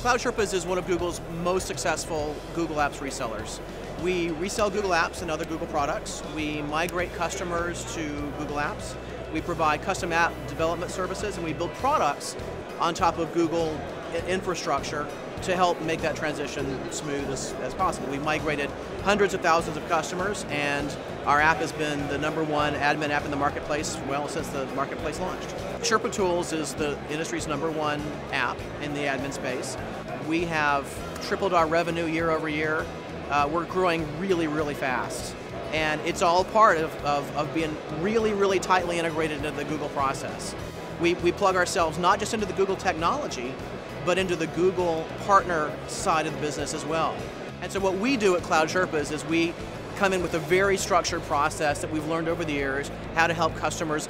Cloud Sherpas is one of Google's most successful Google Apps resellers. We resell Google Apps and other Google products. We migrate customers to Google Apps. We provide custom app development services and we build products on top of Google infrastructure to help make that transition smooth as, as possible. We've migrated hundreds of thousands of customers and our app has been the number one admin app in the marketplace, well, since the marketplace launched. Sherpa Tools is the industry's number one app in the admin space. We have tripled our revenue year over year. Uh, we're growing really, really fast. And it's all part of, of, of being really, really tightly integrated into the Google process. We, we plug ourselves not just into the Google technology, but into the Google partner side of the business as well. And so what we do at Cloud Sherpas is we come in with a very structured process that we've learned over the years how to help customers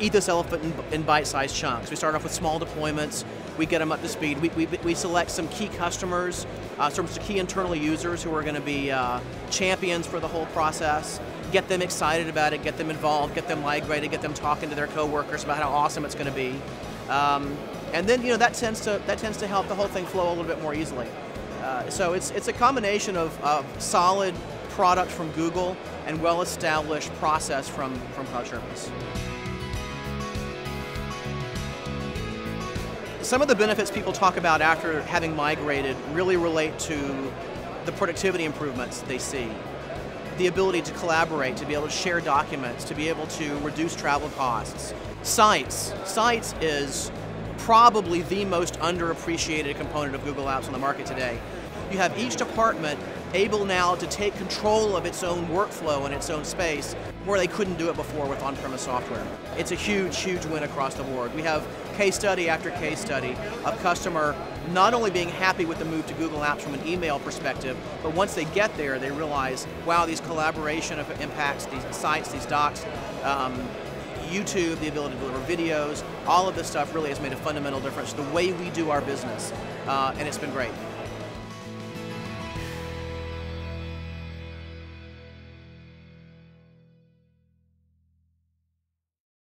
eat this elephant in, bite-sized chunks. We start off with small deployments, we get them up to speed. We, we, we select some key customers, uh, some key internal users who are going to be uh, champions for the whole process, get them excited about it, get them involved, get them migrated, get them talking to their coworkers about how awesome it's going to be. Um, and then you know that tends to that tends to help the whole thing flow a little bit more easily. Uh, so it's it's a combination of, of solid product from Google and well-established process from from Cloud Some of the benefits people talk about after having migrated really relate to the productivity improvements they see. The ability to collaborate, to be able to share documents, to be able to reduce travel costs. Sites. Sites is probably the most underappreciated component of Google Apps on the market today. You have each department able now to take control of its own workflow and its own space where they couldn't do it before with on-premise software. It's a huge, huge win across the board. We have case study after case study of customer not only being happy with the move to Google Apps from an email perspective, but once they get there, they realize, wow, these collaboration impacts, these sites, these docs, um, YouTube, the ability to deliver videos, all of this stuff really has made a fundamental difference to the way we do our business, uh, and it's been great.